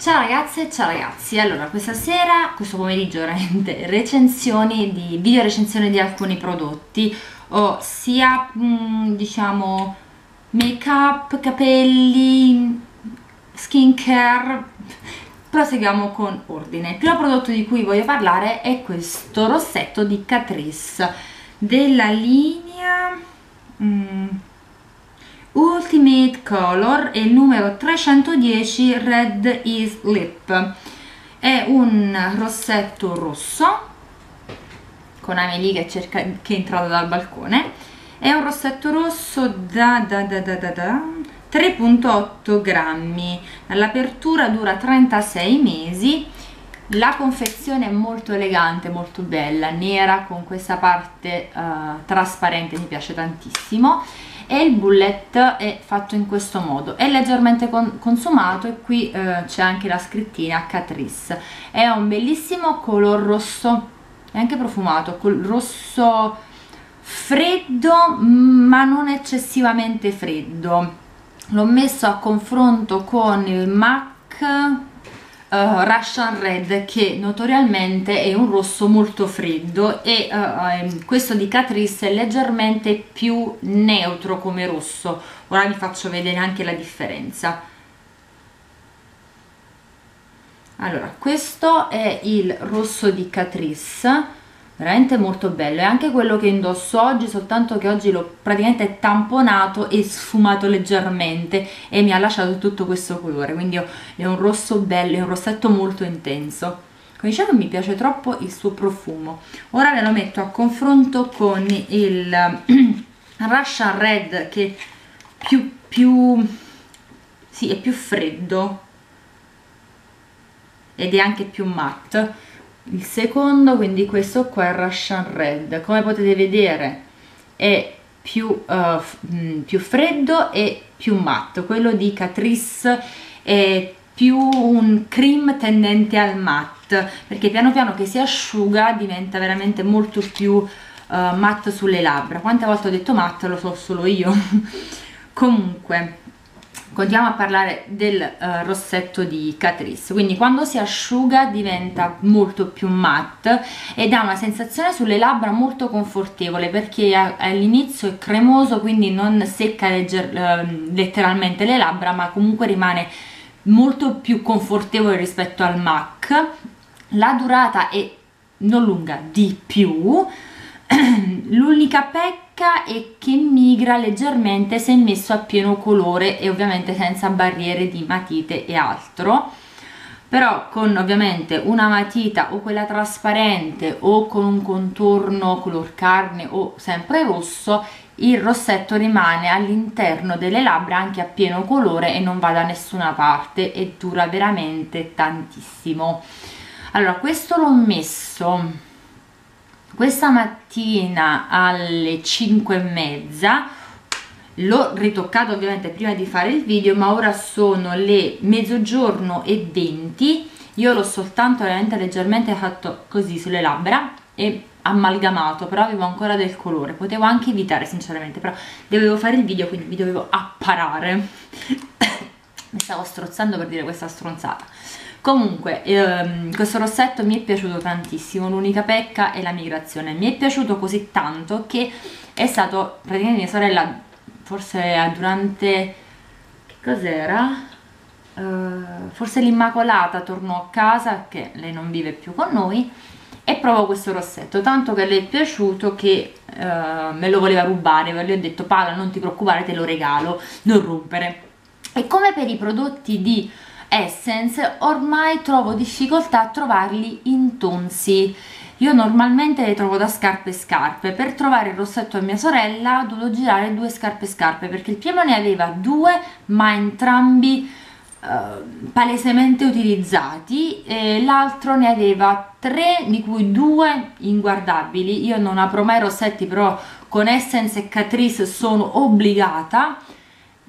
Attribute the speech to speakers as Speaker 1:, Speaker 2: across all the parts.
Speaker 1: Ciao ragazze, ciao ragazzi, allora questa sera, questo pomeriggio veramente, recensioni di, video recensioni di alcuni prodotti, ossia mm, diciamo make up, capelli, skincare, proseguiamo con ordine. Il primo prodotto di cui voglio parlare è questo rossetto di Catrice della linea... Mm, Ultimate Color e il numero 310 Red is Lip. È un rossetto rosso con Amelie che, cerca, che è entrata dal balcone. È un rossetto rosso da, da, da, da, da, da 3.8 grammi. L'apertura dura 36 mesi. La confezione è molto elegante, molto bella, nera con questa parte uh, trasparente, mi piace tantissimo e il bullet è fatto in questo modo. È leggermente con consumato e qui eh, c'è anche la scrittina Catrice. È un bellissimo color rosso è anche profumato col rosso freddo ma non eccessivamente freddo. L'ho messo a confronto con il MAC uh, Russian Red che notoriamente è un rosso molto freddo e uh, questo di Catrice è leggermente più neutro come rosso. Ora vi faccio vedere anche la differenza. Allora questo è il rosso di Catrice veramente molto bello. È anche quello che indosso oggi soltanto che oggi l'ho praticamente tamponato e sfumato leggermente e mi ha lasciato tutto questo colore. Quindi è un rosso bello è un rossetto molto intenso. Come dicevo mi piace troppo il suo profumo. Ora ve lo metto a confronto con il Russian Red che più più sì è più freddo ed è anche più matte il secondo quindi questo qua è Russian Red. Come potete vedere è più, uh, più freddo e più matto. Quello di Catrice è più un cream tendente al matte perché piano piano che si asciuga diventa veramente molto più uh, matte sulle labbra. Quante volte ho detto matte lo so solo io. Comunque continuiamo a parlare del uh, rossetto di Catrice. Quindi quando si asciuga diventa molto più matte ed ha una sensazione sulle labbra molto confortevole perché all'inizio è cremoso quindi non secca uh, letteralmente le labbra ma comunque rimane molto più confortevole rispetto al MAC. La durata è non lunga di più. L'unica pecca è che migra leggermente se messo a pieno colore e ovviamente senza barriere di matite e altro. Però con ovviamente una matita o quella trasparente o con un contorno color carne o sempre rosso il rossetto rimane all'interno delle labbra anche a pieno colore e non va da nessuna parte e dura veramente tantissimo. Allora questo l'ho messo questa mattina alle 5 e mezza l'ho ritoccato ovviamente prima di fare il video ma ora sono le mezzogiorno e 20 io l'ho soltanto veramente leggermente fatto così sulle labbra e amalgamato però avevo ancora del colore. Potevo anche evitare sinceramente però dovevo fare il video quindi mi dovevo apparare mi stavo strozzando per dire questa stronzata. Comunque ehm, questo rossetto mi è piaciuto tantissimo l'unica pecca è la migrazione. Mi è piaciuto così tanto che è stato praticamente mia sorella forse durante che cos'era? Uh, forse l'Immacolata tornò a casa che lei non vive più con noi e provo questo rossetto. Tanto che le è piaciuto che uh, me lo voleva rubare. Le ho detto Paola non ti preoccupare te lo regalo. Non rompere e come per i prodotti di Essence ormai trovo difficoltà a trovarli in tonsi io normalmente le trovo da scarpe e scarpe. Per trovare il rossetto a mia sorella ho dovuto girare due scarpe e scarpe perché il primo ne aveva due ma entrambi uh, palesemente utilizzati l'altro ne aveva tre di cui due inguardabili. Io non apro mai rossetti però con Essence e Catrice sono obbligata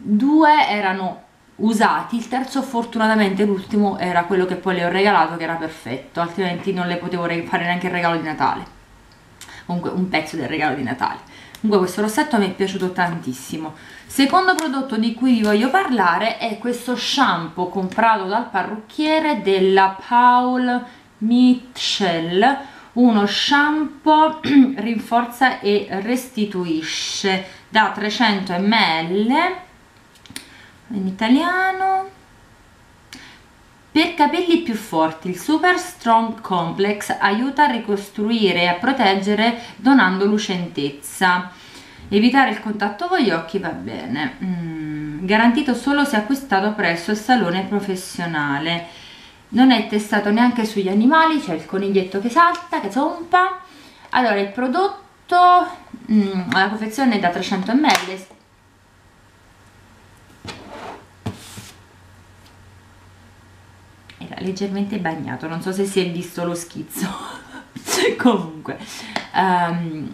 Speaker 1: due erano usati il terzo fortunatamente l'ultimo era quello che poi le ho regalato che era perfetto altrimenti non le potevo fare neanche il regalo di Natale. Comunque un pezzo del regalo di Natale. Comunque questo rossetto mi è piaciuto tantissimo. Secondo prodotto di cui vi voglio parlare è questo shampoo comprato dal parrucchiere della Paul Mitchell. Uno shampoo rinforza e restituisce da 300 ml in italiano. Per capelli più forti il Super Strong Complex aiuta a ricostruire e a proteggere donando lucentezza. Evitare il contatto con gli occhi va bene. Mm, garantito solo se acquistato presso il salone professionale. Non è testato neanche sugli animali c'è il coniglietto che salta che zompa. Allora il prodotto mm, la confezione è da 300 ml era leggermente bagnato. Non so se si è visto lo schizzo. Comunque um,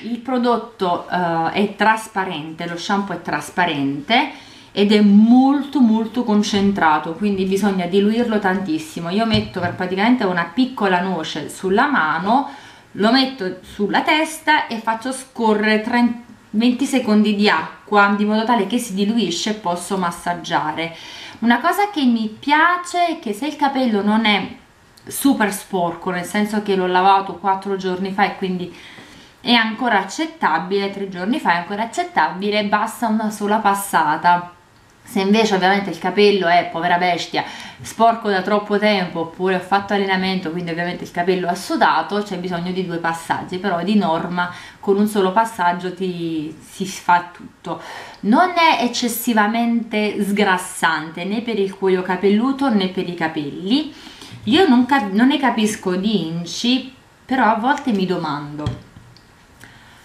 Speaker 1: il prodotto uh, è trasparente lo shampoo è trasparente ed è molto molto concentrato quindi bisogna diluirlo tantissimo. Io metto praticamente una piccola noce sulla mano lo metto sulla testa e faccio scorrere 30, 20 secondi di acqua di modo tale che si diluisce e posso massaggiare. Una cosa che mi piace è che se il capello non è super sporco nel senso che l'ho lavato 4 giorni fa e quindi è ancora accettabile, 3 giorni fa è ancora accettabile, basta una sola passata se invece ovviamente il capello è povera bestia sporco da troppo tempo oppure ho fatto allenamento quindi ovviamente il capello ha sudato c'è bisogno di due passaggi. Però di norma con un solo passaggio ti, si fa tutto. Non è eccessivamente sgrassante né per il cuoio capelluto né per i capelli. Io non, non ne capisco di inci però a volte mi domando.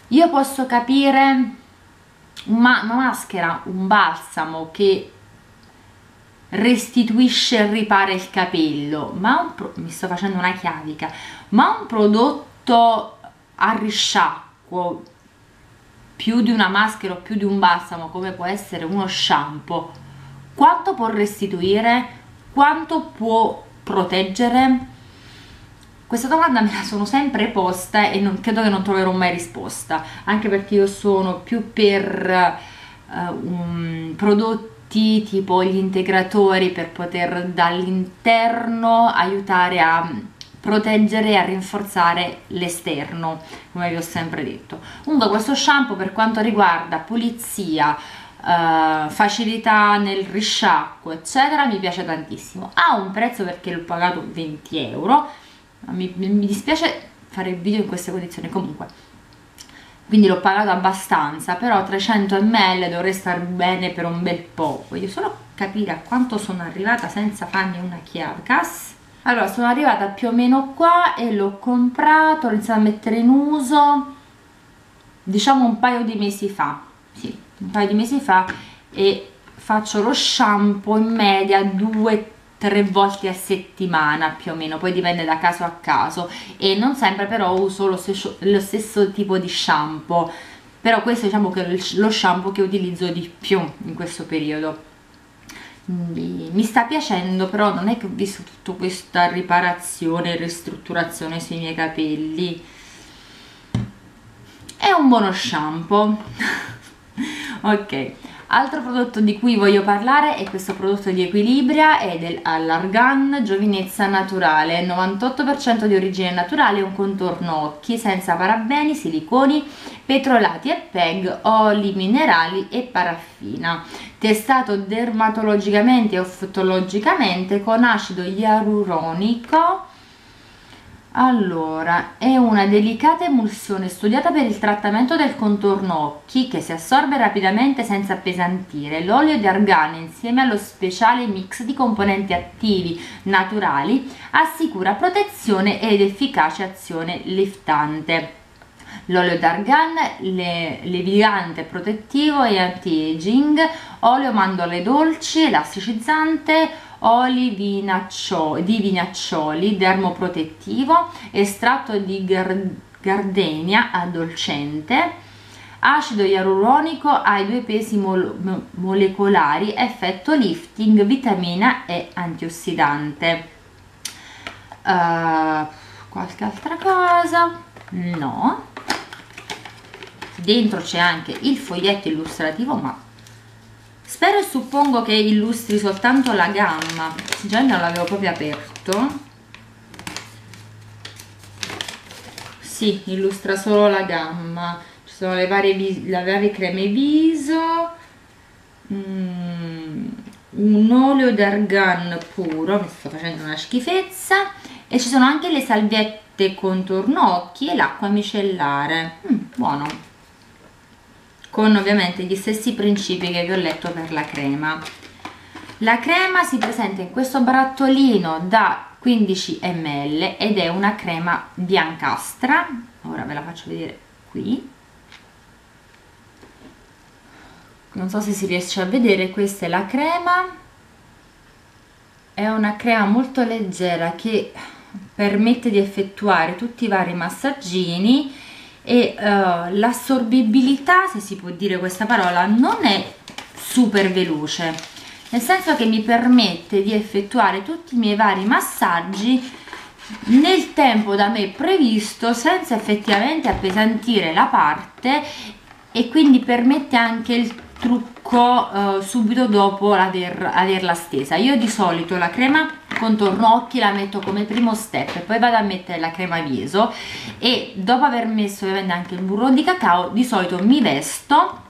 Speaker 1: Io posso capire una, una maschera, un balsamo che restituisce e ripara il capello, ma mi sto facendo una chiavica, ma un prodotto a risciacquo più di una maschera o più di un balsamo come può essere uno shampoo, quanto può restituire? Quanto può proteggere? Questa domanda me la sono sempre posta e non, credo che non troverò mai risposta, anche perché io sono più per uh, um, prodotti tipo gli integratori per poter dall'interno aiutare a proteggere e a rinforzare l'esterno, come vi ho sempre detto. Comunque questo shampoo per quanto riguarda pulizia, Uh, facilità nel risciacquo eccetera mi piace tantissimo ha un prezzo perché l'ho pagato 20 euro mi, mi dispiace fare il video in queste condizioni comunque. Quindi l'ho pagato abbastanza però 300 ml dovrei star bene per un bel po' voglio solo capire a quanto sono arrivata senza farmi una chiave. Cass allora sono arrivata più o meno qua e l'ho comprato l'ho iniziato a mettere in uso diciamo un paio di mesi fa. Sì, un paio di mesi fa e faccio lo shampoo in media due tre volte a settimana più o meno, poi dipende da caso a caso. E non sempre però uso lo stesso, lo stesso tipo di shampoo, però questo diciamo che è lo shampoo che utilizzo di più in questo periodo. Mi, sta piacendo però non è che ho visto tutta questa riparazione e ristrutturazione sui miei capelli. È un buono shampoo. Ok Altro prodotto di cui voglio parlare è questo prodotto di Equilibria, è dell'Allargan Giovinezza Naturale, 98% di origine naturale, un contorno occhi senza parabeni, siliconi, petrolati e PEG, oli minerali e paraffina. Testato dermatologicamente e oftologicamente con acido ialuronico allora, è una delicata emulsione studiata per il trattamento del contorno occhi che si assorbe rapidamente senza appesantire. L'olio di argano insieme allo speciale mix di componenti attivi naturali assicura protezione ed efficace azione liftante. L'olio d'argan, le, levigante, protettivo e anti-aging, olio mandorle dolci, elasticizzante, oli vinaccio, di vinaccioli dermoprotettivo, estratto di gardenia addolcente, acido ialuronico ai due pesi mol molecolari, effetto lifting, vitamina E antiossidante. Uh, qualche altra cosa? No. dentro c'è anche il foglietto illustrativo ma spero e suppongo che illustri soltanto la gamma. Già non l'avevo proprio aperto. Sì, illustra solo la gamma. Ci sono le varie, le varie creme viso. Mm, un olio d'argan puro mi sto facendo una schifezza. E ci sono anche le salviette contorno occhi e l'acqua micellare. Mm, buono con ovviamente gli stessi principi che vi ho letto per la crema. La crema si presenta in questo barattolino da 15 ml ed è una crema biancastra. Ora ve la faccio vedere qui. Non so se si riesce a vedere questa è la crema. È una crema molto leggera che permette di effettuare tutti i vari massaggini e uh, l'assorbibilità se si può dire questa parola non è super veloce. Nel senso che mi permette di effettuare tutti i miei vari massaggi nel tempo da me previsto senza effettivamente appesantire la parte e quindi permette anche il trucco eh, subito dopo aver, averla stesa. Io di solito la crema contorno occhi la metto come primo step poi vado a mettere la crema viso e dopo aver messo ovviamente anche il burro di cacao di solito mi vesto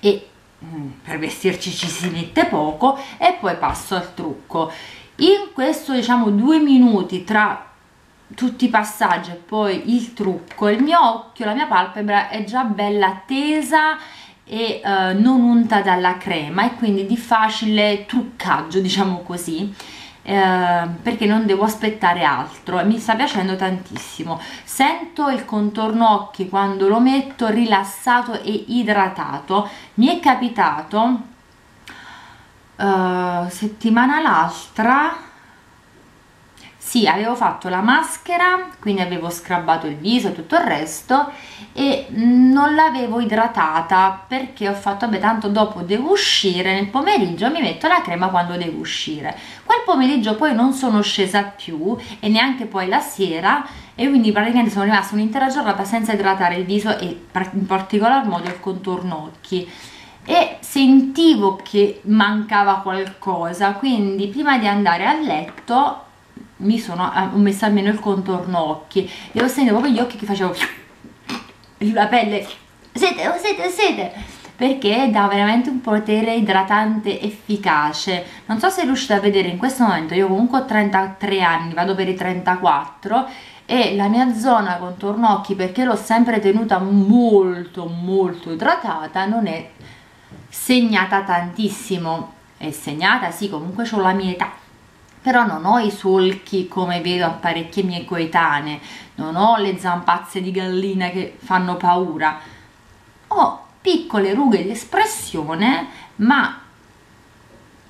Speaker 1: e mm, per vestirci ci si mette poco e poi passo al trucco. In questo diciamo due minuti tra tutti i passaggi e poi il trucco il mio occhio la mia palpebra è già bella tesa e uh, non unta dalla crema e quindi di facile truccaggio diciamo così eh, perché non devo aspettare altro e mi sta piacendo tantissimo. Sento il contorno occhi quando lo metto rilassato e idratato. Mi è capitato uh, settimana l'altra sì, avevo fatto la maschera, quindi avevo scrabbato il viso e tutto il resto e non l'avevo idratata perché ho fatto, vabbè tanto dopo devo uscire, nel pomeriggio mi metto la crema quando devo uscire. Quel pomeriggio poi non sono scesa più e neanche poi la sera e quindi praticamente sono rimasta un'intera giornata senza idratare il viso e in particolar modo il contorno occhi e sentivo che mancava qualcosa quindi prima di andare a letto mi sono ho messo almeno il contorno occhi. E ho sentito proprio gli occhi che facevo la pelle. Sete, oh sete, sete perché dà veramente un potere idratante efficace. Non so se riuscite a vedere in questo momento io comunque ho 33 anni vado per i 34 e la mia zona contorno occhi perché l'ho sempre tenuta molto molto idratata non è segnata tantissimo. È segnata sì comunque ho la mia età però non ho i solchi come vedo a parecchie mie coetanee, non ho le zampazze di gallina che fanno paura, ho piccole rughe di espressione, ma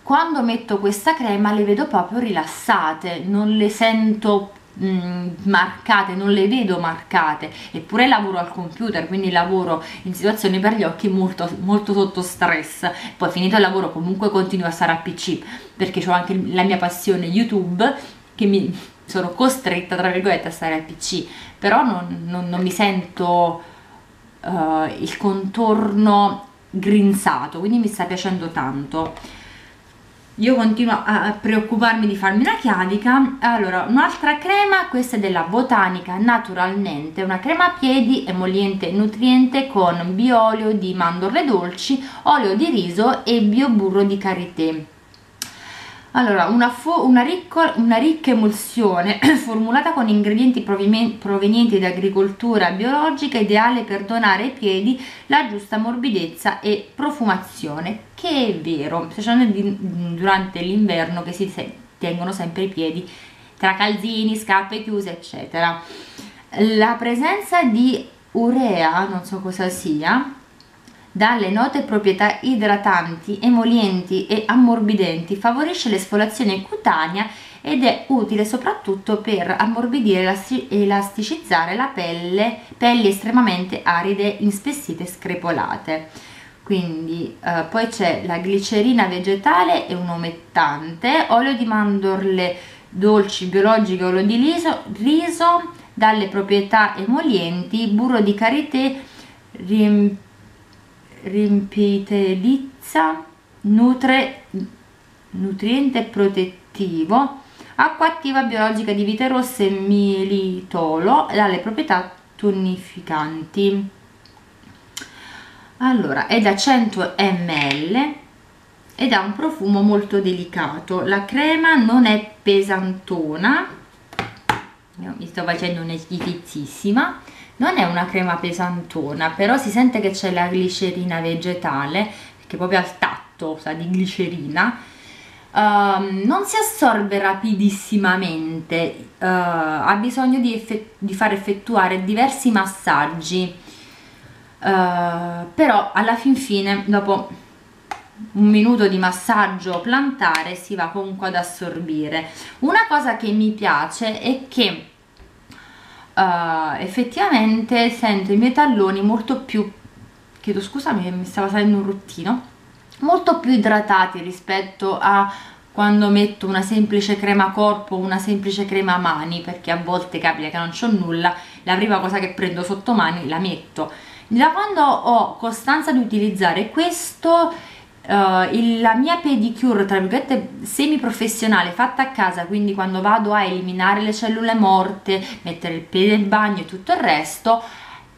Speaker 1: quando metto questa crema le vedo proprio rilassate, non le sento mh, mm, marcate, non le vedo marcate, eppure lavoro al computer, quindi lavoro in situazioni per gli occhi molto, molto sotto stress, poi finito il lavoro comunque continuo a stare a PC, perché ho anche la mia passione YouTube, che mi sono costretta, tra virgolette, a stare al PC, però non, non, non mi sento uh, il contorno grinzato, quindi mi sta piacendo tanto io continuo a preoccuparmi di farmi la chiavica. Allora un'altra crema questa è della Botanica Naturalmente. Una crema a piedi emoliente nutriente con biolio di mandorle dolci olio di riso e bioburro di karité allora, una, una, ricco, una, ricca emulsione formulata con ingredienti provenienti da agricoltura biologica ideale per donare ai piedi la giusta morbidezza e profumazione, che è vero, specialmente durante l'inverno che si tengono sempre i piedi tra calzini, scarpe chiuse, eccetera. La presenza di urea, non so cosa sia, dalle note proprietà idratanti, emolienti e ammorbidenti, favorisce l'esfoliazione cutanea ed è utile soprattutto per ammorbidire e elasticizzare la pelle, pelli estremamente aride, inspessite e screpolate. Quindi eh, poi c'è la glicerina vegetale e un umettante, olio di mandorle dolci biologiche, olio di riso, riso dalle proprietà emolienti, burro di karité rim, rimpitelizza nutre, nutriente protettivo acqua attiva biologica di vite rosse e militolo dalle proprietà tonificanti allora è da 100 ml ed ha un profumo molto delicato. La crema non è pesantona. Mi sto facendo una schifezzissima non è una crema pesantona però si sente che c'è la glicerina vegetale che proprio al tatto sa di glicerina. Uh, non si assorbe rapidissimamente uh, ha bisogno di, di, far effettuare diversi massaggi. Uh, però alla fin fine dopo un minuto di massaggio plantare si va comunque ad assorbire. Una cosa che mi piace è che uh, effettivamente sento i miei talloni molto più chiedo scusami mi stava salendo un ruttino molto più idratati rispetto a quando metto una semplice crema corpo o una semplice crema mani perché a volte capita che non c'ho nulla la prima cosa che prendo sotto mani la metto. Da quando ho costanza di utilizzare questo Uh, il, la mia pedicure tra virgolette semi professionale fatta a casa quindi quando vado a eliminare le cellule morte mettere il piede in bagno e tutto il resto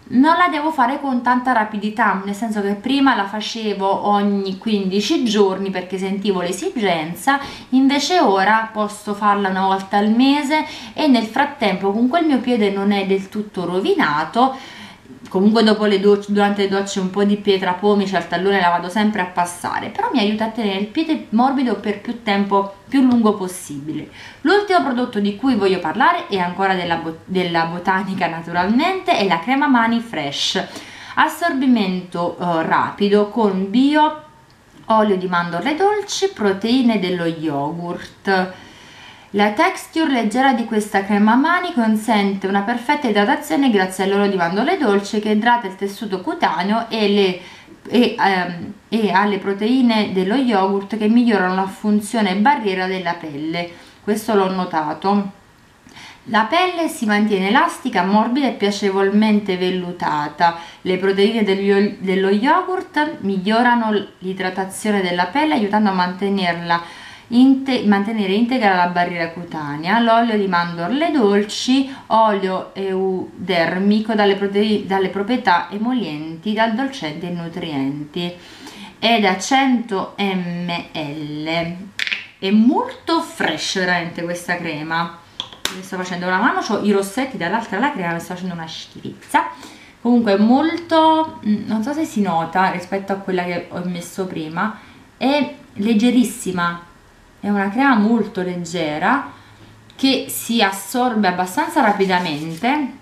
Speaker 1: non la devo fare con tanta rapidità nel senso che prima la facevo ogni 15 giorni perché sentivo l'esigenza invece ora posso farla una volta al mese e nel frattempo comunque il mio piede non è del tutto rovinato comunque dopo le docce, durante le docce un po' di pietra pomice al tallone la vado sempre a passare però mi aiuta a tenere il piede morbido per più tempo più lungo possibile. L'ultimo prodotto di cui voglio parlare è ancora della, della botanica naturalmente è la crema mani fresh. Assorbimento uh, rapido con bio olio di mandorle dolci proteine dello yogurt la texture leggera di questa crema mani consente una perfetta idratazione grazie all'olio di mandorle dolce che idrata il tessuto cutaneo e, le, e, ehm, e alle proteine dello yogurt che migliorano la funzione barriera della pelle. Questo l'ho notato. La pelle si mantiene elastica, morbida e piacevolmente vellutata. Le proteine dello yogurt migliorano l'idratazione della pelle aiutando a mantenerla inte mantenere integra la barriera cutanea, l'olio di mandorle dolci, olio eudermico dalle, dalle proprietà emolienti, dal dolcente e nutrienti. È da 100 ml. È molto fresh veramente questa crema. Mi sto facendo una mano, ho i rossetti dall'altra la crema, mi sto facendo una schifezza. Comunque molto, mm, non so se si nota rispetto a quella che ho messo prima, è leggerissima, è una crema molto leggera che si assorbe abbastanza rapidamente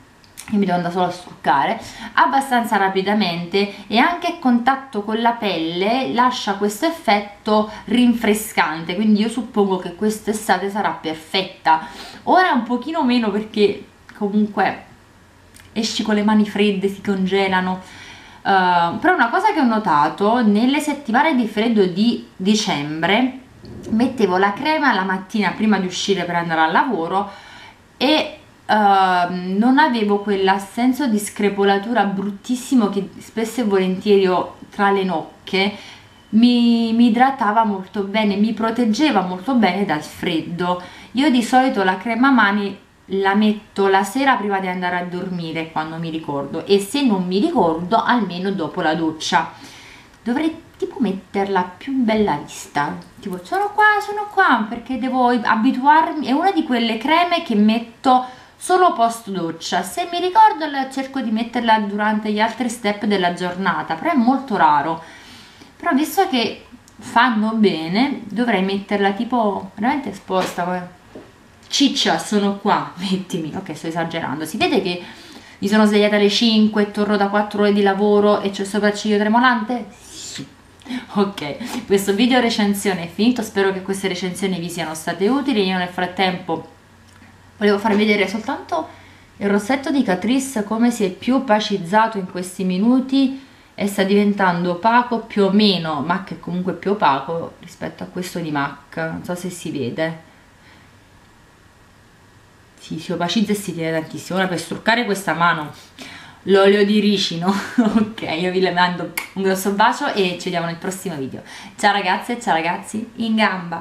Speaker 1: io mi devo andare solo a struccare abbastanza rapidamente e anche a contatto con la pelle lascia questo effetto rinfrescante. Quindi io suppongo che quest'estate sarà perfetta. Ora un pochino meno perché comunque esci con le mani fredde si congelano. Uh, però una cosa che ho notato nelle settimane di freddo di dicembre mettevo la crema la mattina prima di uscire per andare al lavoro e uh, non avevo quell'assenso di screpolatura bruttissimo che spesso e volentieri ho tra le nocche. Mi, mi idratava molto bene, mi proteggeva molto bene dal freddo. Io di solito la crema mani la metto la sera prima di andare a dormire quando mi ricordo e se non mi ricordo almeno dopo la doccia. Dovrei tipo metterla più bella vista? Tipo sono qua sono qua perché devo abituarmi. È una di quelle creme che metto solo post doccia. Se mi ricordo cerco di metterla durante gli altri step della giornata però è molto raro. Però visto che fanno bene dovrei metterla tipo veramente esposta ciccia sono qua mettimi. Ok sto esagerando. Si vede che mi sono svegliata alle 5 torno da 4 ore di lavoro e c'è il sopracciglio tremolante ok questo video recensione è finito spero che queste recensioni vi siano state utili io nel frattempo volevo farvi vedere soltanto il rossetto di Catrice come si è più opacizzato in questi minuti e sta diventando opaco più o meno ma che comunque più opaco rispetto a questo di MAC non so se si vede. Sì, si opacizza e si tiene tantissimo. Ora per struccare questa mano l'olio di ricino ok io vi mando un grosso bacio e ci vediamo nel prossimo video. Ciao ragazze ciao ragazzi in gamba